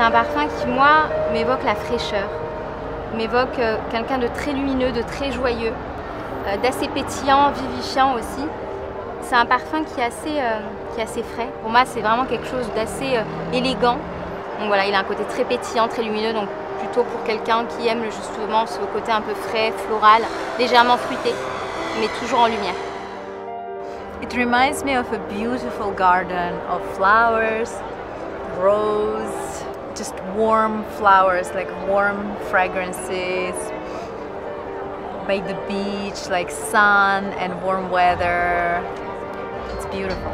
C'est un parfum qui, moi, m'évoque la fraîcheur, m'évoque euh, quelqu'un de très lumineux, de très joyeux, euh, d'assez pétillant, vivifiant aussi. C'est un parfum qui est assez, euh, qui est assez frais. Pour moi, c'est vraiment quelque chose d'assez élégant. Donc voilà, il a un côté très pétillant, très lumineux, donc plutôt pour quelqu'un qui aime justement ce côté un peu frais, floral, légèrement fruité, mais toujours en lumière. It reminds me of a beautiful garden of flowers, rose, just warm flowers, like warm fragrances, by the beach, like sun and warm weather. It's beautiful.